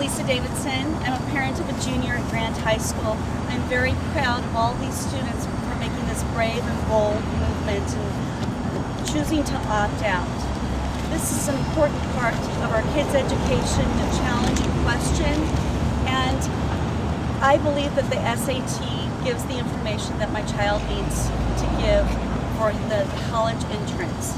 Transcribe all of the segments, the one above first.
Lisa Davidson. I'm a parent of a junior at Grant High School. I'm very proud of all these students for making this brave and bold movement and choosing to opt out. This is an important part of our kids' education, a challenging question, and I believe that the SAT gives the information that my child needs to give for the college entrance.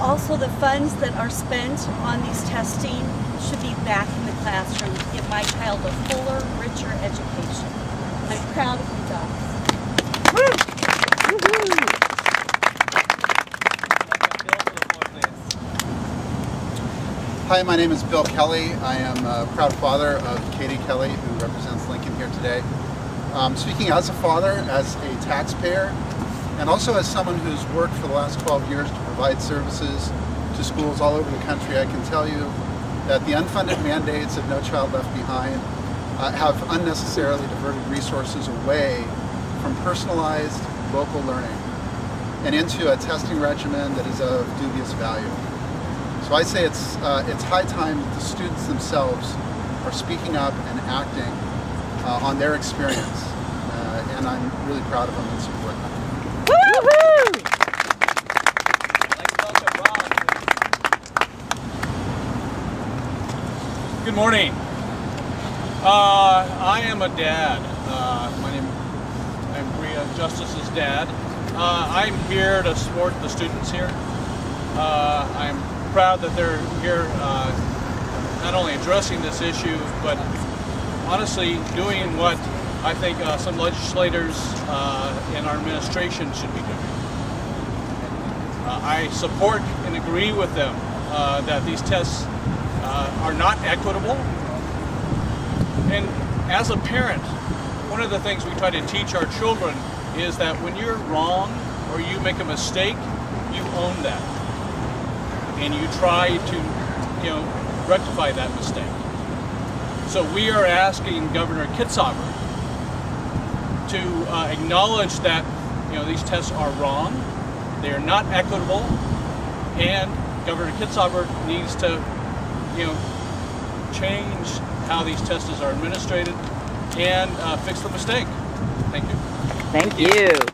Also, the funds that are spent on these testing should be back in the classroom to give my child a fuller, richer education. I'm proud of you guys. Hi, my name is Bill Kelly. I am a proud father of Katie Kelly, who represents Lincoln here today. Um, speaking as a father, as a taxpayer, and also as someone who's worked for the last 12 years to provide services to schools all over the country, I can tell you that the unfunded mandates of No Child Left Behind uh, have unnecessarily diverted resources away from personalized local learning and into a testing regimen that is of dubious value. So I say it's, uh, it's high time that the students themselves are speaking up and acting uh, on their experience. Uh, and I'm really proud of them and support them. Morning. Uh, I am a dad. Uh, my name, I'm Bria Justice's dad. Uh, I'm here to support the students here. Uh, I'm proud that they're here uh, not only addressing this issue, but honestly doing what I think uh, some legislators in our administration should be doing. I support and agree with them that these tests uh, are not equitable. And as a parent, one of the things we try to teach our children is that when you're wrong or you make a mistake, you own that. And you try to, you know, rectify that mistake. So we are asking Governor Kitzhaber to uh, acknowledge that, you know, these tests are wrong, they are not equitable, and Governor Kitzhaber needs to you know, change how these tests are administered and uh, fix the mistake. Thank you. Thank you.